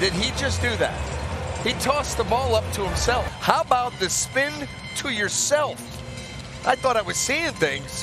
Did he just do that? He tossed the ball up to himself. How about the spin to yourself? I thought I was seeing things.